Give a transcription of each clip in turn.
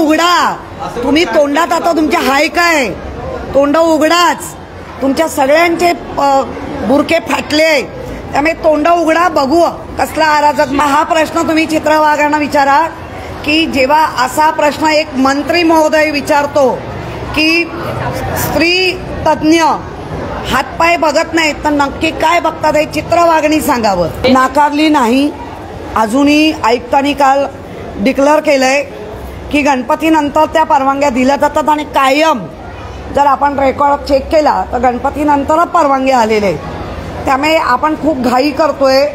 उघडा. तुम्ही तोंडात आता तुमच्या हाय काय? तोंड उघडाच. तुमच्या सगळ्यांचे बुरके फाटले. त्यामुळे तोंड उघडा बघू कसला अराजक मग हा प्रश्न तुम्ही चित्र वाघांना विचारा. की जेव्हा असा प्रश्न एक मंत्री महोदय विचारतो की स्त्री तज्ज्ञ हातपाय बघत नाहीत तर नक्की काय बघतात हे चित्र वागणी सांगावं? नाकारली नाही. अजूनही आयुक्तांनी काल डिक्लेअर केलंय की गणपतीनंतर त्या परवानग्या दिल्या जातात आणि कायम जर आपण रेकॉर्ड चेक केला तर गणपतीनंतरच परवानगी आलेले आहेत त्यामुळे आपण खूप घाई करतोय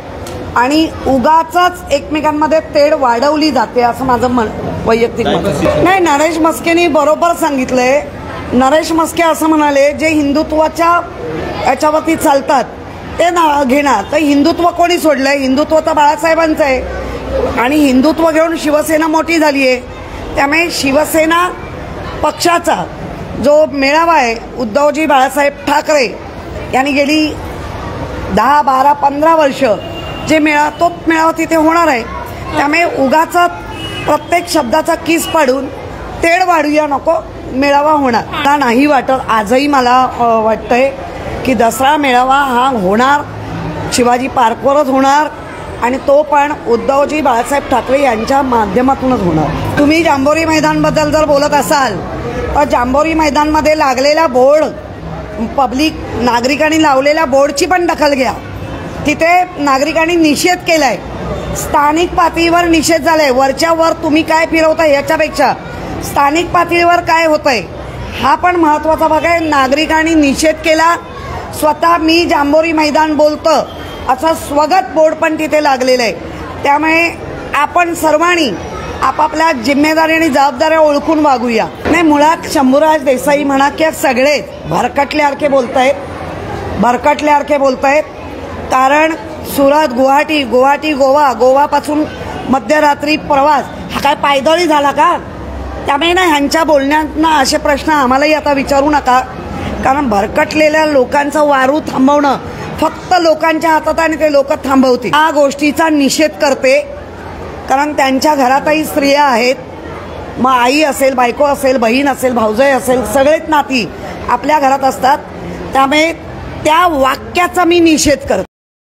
आणि उगाच एकमेकांमध्ये तेढ वाढवली जाते असं माझं मन वैयक्तिक मत. आहे. नाही नरेश मस्केनी बरोबर सांगितलंय. नरेश मस्के असं म्हणाले जे हिंदुत्वाच्या याच्यावरती चालतात ते ना घेणार. तर हिंदुत्व कोणी सोडलंय? हिंदुत्व तर बाळासाहेबांचं आहे. आणि हिंदुत्व घेऊन शिवसेना मोठी झाली आहे त्यामुळे शिवसेना पक्षाचा जो मेळावा आहे उद्धवजी बाळासाहेब ठाकरे यांनी गेली दहा बारा पंधरा वर्ष जे मेळा तोच मेळावा तिथे होणार आहे. त्यामुळे उगाच प्रत्येक शब्दाचा किस पाडून तेढ वाढूया नको मेळावा होणार. का नाही वाटत? आजही मला वाटतंय की दसरा मेळावा हा होणार शिवाजी पार्कवरच होणार आणि तो पण उद्धवजी बाळासाहेब ठाकरे यांच्या माध्यमातूनच होणार. तुम्ही जांभोरी मैदानबद्दल जर बोलत असाल तर जांभोरी मैदानमध्ये लागलेला बोर्ड पब्लिक नागरिकांनी लावलेल्या बोर्डची पण दखल घ्या. तिथे नागरिकांनी निषेध केलाय. स्थानिक पातळीवर निषेध झालाय. वरच्या वर तुम्ही काय फिरवताय याच्यापेक्षा स्थानिक पातळीवर काय होतंय हा पण महत्त्वाचा भाग आहे. नागरिकांनी निषेध केला. स्वतः मी जांभोरी मैदान बोलतं असं स्वगत बोर्ड पण तिथे लागलेलं आहे. त्यामुळे आपण सर्वांनी आपापल्या जिम्मेदारी आणि जबाबदाऱ्या ओळखून वागूया. नाही मुळात शंभूराज देसाई म्हणा की सगळे भरकटल्यासारखे बोलतायत भरकटल्यासारखे बोलतायत. कारण सुरत गुवाहाटी गुवाहाटी गोवा गोवापासून मध्यरात्री प्रवास हा काय पायदळी झाला का? त्यामुळे ना ह्यांच्या बोलण्यातना असे प्रश्न आम्हालाही आता विचारू नका. कारण भरकटलेल्या लोकांचं वारू थांबवणं फक्त लोकांच्या हातात आणि ते लोक थांबवतील. या गोष्टीचा निषेध करते. कारण त्यांच्या घरातही स्त्रिया आहेत. मग आई असेल बायको असेल बहीण असेल भाऊजय असेल सगळेच नाती आपल्या घरात असतात. त्यामुळे त्या वाक्याचा मी निषेध करते.